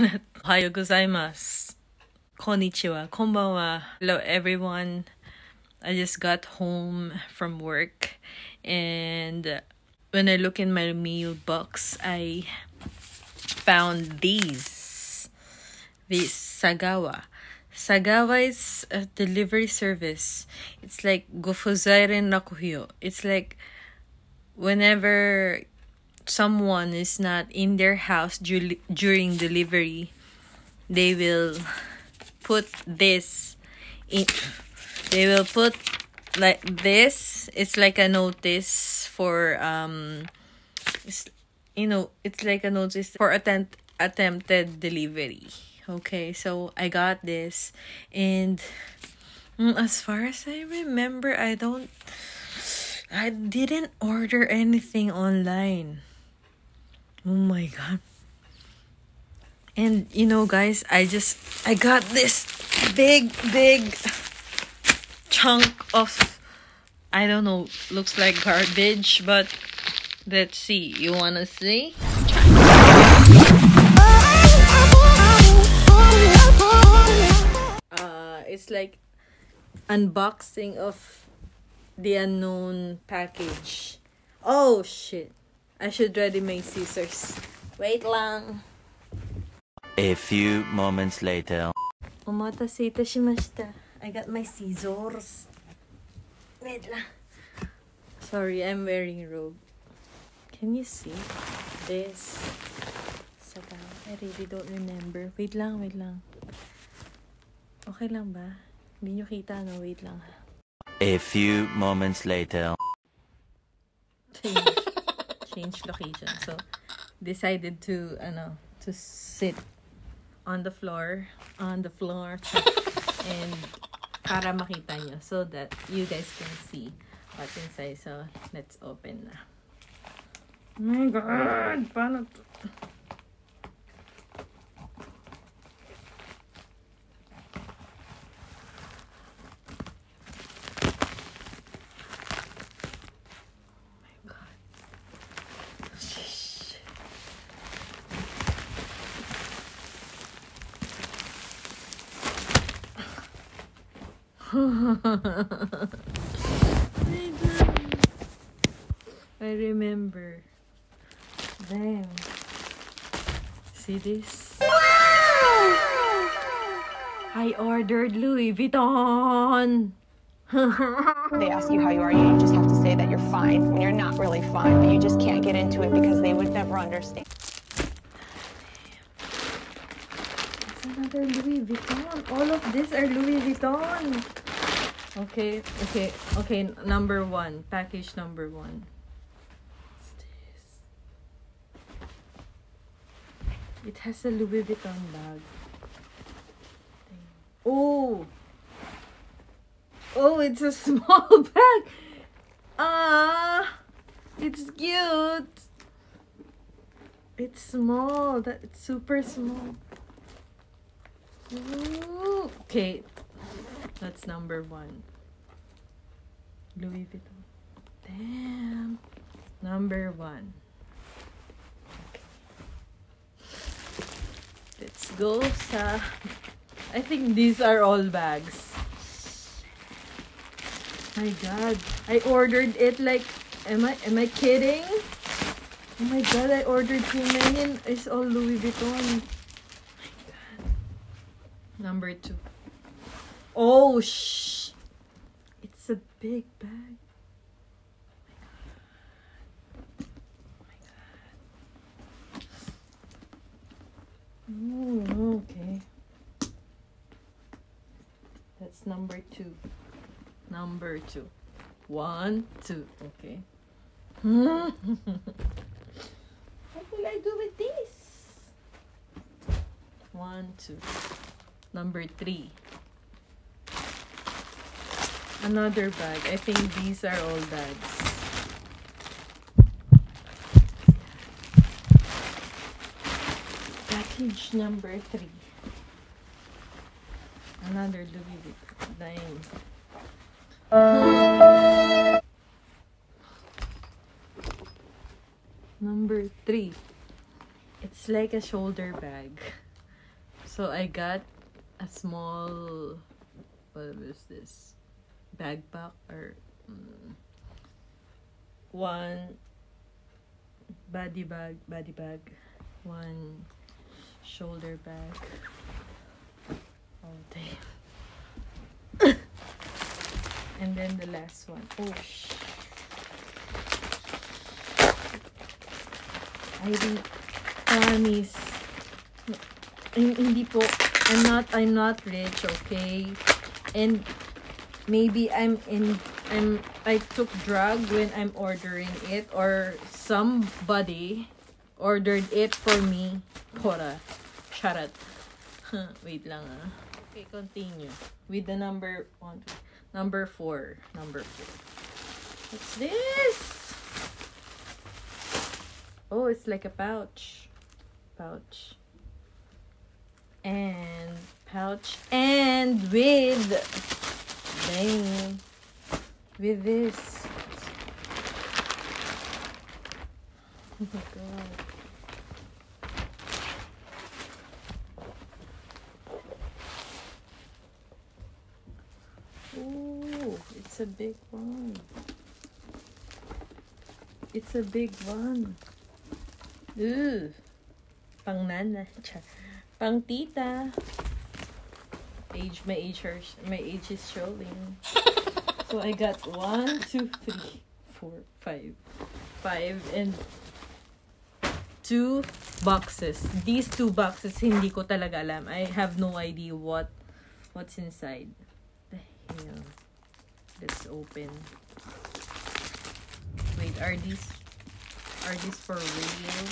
Ohayo gozaimasu. Konnichiwa. Konbanwa. Hello, everyone. I just got home from work and when I look in my meal box, I found these. This Sagawa. Sagawa is a delivery service. It's like Gofuzai Renrakuhyo. It's like whenever someone is not in their house dur- during delivery, they will put this in. They will put like this. It's like a notice for um, you know, it's like a notice for attempt attempted delivery. Okay, so I got this, and mm, as far as I remember, I don't. I didn't order anything online. Oh my god. And you know guys, I just I got this big big chunk of I don't know, looks like garbage, but let's see. You want to see? Uh it's like unboxing of the unknown package. Oh shit. I should ready my scissors. Wait lang. A few moments later. Omatase itashimashita. I got my scissors. Wait lang. Sorry, I'm wearing robe. Can you see this? Saka, I really don't remember. Wait lang, wait lang. Okay lang ba? Hindi nyo kita, no? Wait lang. A few moments later. Change location. So decided to ano to sit on the floor on the floor and para makita nyo so that you guys can see what's inside. So let's open na. Oh my god! Paano to? I remember. Damn. See this? I ordered Louis Vuitton. They ask you how you are, you just have to say that you're fine when you're not really fine, but you just can't get into it because they would never understand. It's another Louis Vuitton. All of these are Louis Vuitton. Okay, okay, okay. Number one, package number one. It has a Louis Vuitton bag. Oh, oh, it's a small bag. Ah, it's cute. It's small. That it's super small. Ooh. Okay, that's number one. Louis Vuitton. Damn. Number one. Okay. Let's go sa... I think these are all bags. My god. I ordered it like... Am I, am I kidding? Oh my god, I ordered too many it's all Louis Vuitton. My God. Number two. Oh, shh. It's a big bag. Oh my god. Oh, okay. That's number two. Number two. One, two. Okay. what will I do with this? One, two. Number three. Another bag. I think these are all bags. Package number three. Another Louis Vuitton. Number three. It's like a shoulder bag. So I got a small what was this? Backpack or mm, one body bag, body bag, one shoulder bag. Oh damn. and then the last one. Oh sh. I didn't promise. Hin- Hindi. I'm not I'm not rich, okay? And maybe I'm in I'm I took drug when I'm ordering it or somebody ordered it for me. Pora. Charot. Wait lang ah. Okay, continue. With the number one number four. Number four. What's this? Oh, it's like a pouch. Pouch. And pouch. And with dang. With this. Oh my god. Ooh, it's a big one. It's a big one. Ooh. Pang nana. Pang tita. Age, my age, are- my age is showing. So I got one, two, three, four, five. Five and two boxes. These two boxes, hindi ko talaga alam. I have no idea what what's inside. The hell? Let's open. Wait, are these are these for real?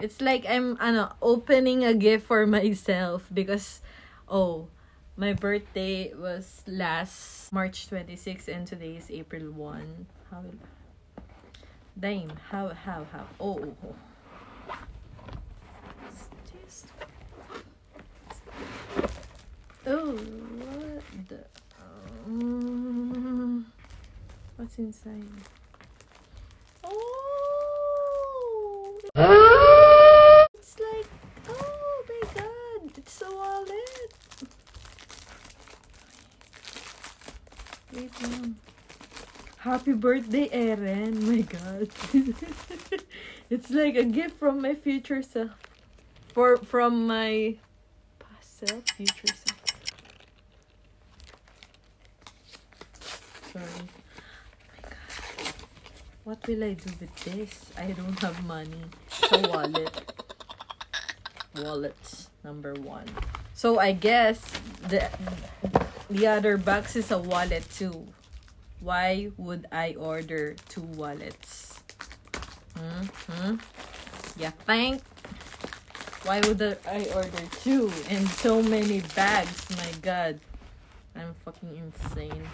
It's like I'm ano, opening a gift for myself because oh, my birthday was last March 26 and today is April 1. How Damn, how how how oh, oh, oh. What's this? Oh, what the um, What's inside? Oh! It's like, oh my god, it's a wallet. Wait lang. Happy birthday, Eren. My god. it's like a gift from my future self. For from my past self, future self. Sorry. my god. What will I do with this? I don't have money. So wallet. Wallets number one. So I guess the the other box is a wallet too. Why would I order two wallets? Hmm? Hmm? Yeah, think. Why would I order two and so many bags? My god. I'm fucking insane.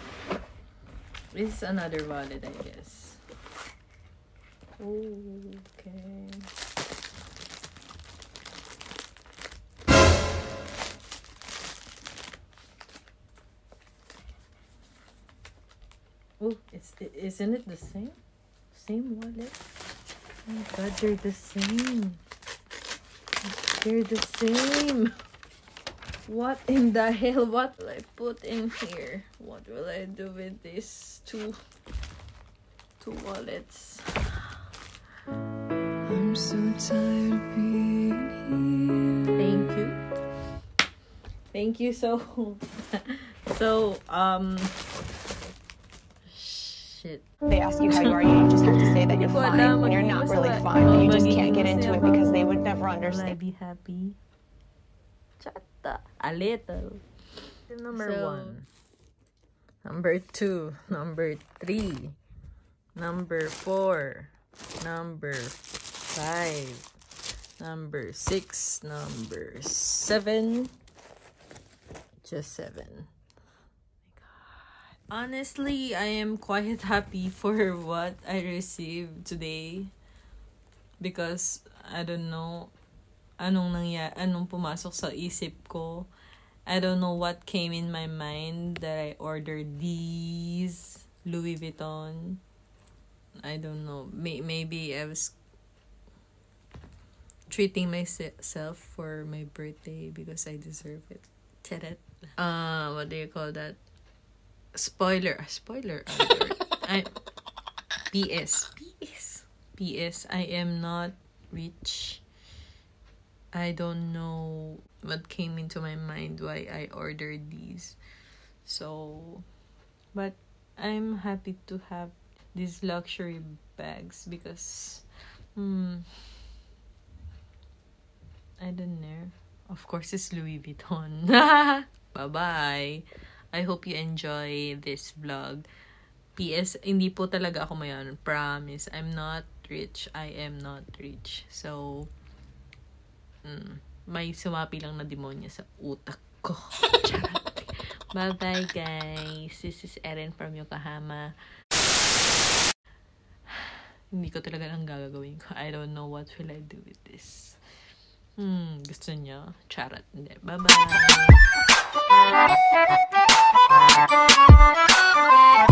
This is another wallet, I guess. Okay. It's isn't it the same? Same wallet? Oh my god, they're the same. They're the same. What in the hell? What will I put in here? What will I do with these two two wallets? I'm so tired of being here. Thank you. Thank you so so um shit. They ask you how you are, you just have to say that you're fine alam, when you're not really fine, but you just can't get into it because they would never Will I understand. be happy? Chata. A little. Number So- one. Number two. Number three. Number four. Number five. Number six. Number seven. Just seven. Honestly, I am quite happy for what I received today because I don't know anong nangya anong pumasok sa isip ko. I don't know what came in my mind that I ordered these Louis Vuitton. I don't know. May- maybe I was treating myself for my birthday because I deserve it. Uh, what do you call that? Spoiler. Spoiler alert. I, PS. PS. PS. I am not rich. I don't know what came into my mind why I ordered these. So, but I'm happy to have these luxury bags because, hmm, I don't know. Of course, it's Louis Vuitton. bye bye. I hope you enjoy this vlog. PS, hindi po talaga ako mayaman. Promise. I'm not rich. I am not rich. So, mm, may sumapi lang na demonya sa utak ko. Bye-bye, guys. This is Erin from Yokohama. Hindi ko talaga lang gagawin ko. I don't know what will I do with this. Hmm, gusto niyo? Charot. Bye-bye. oh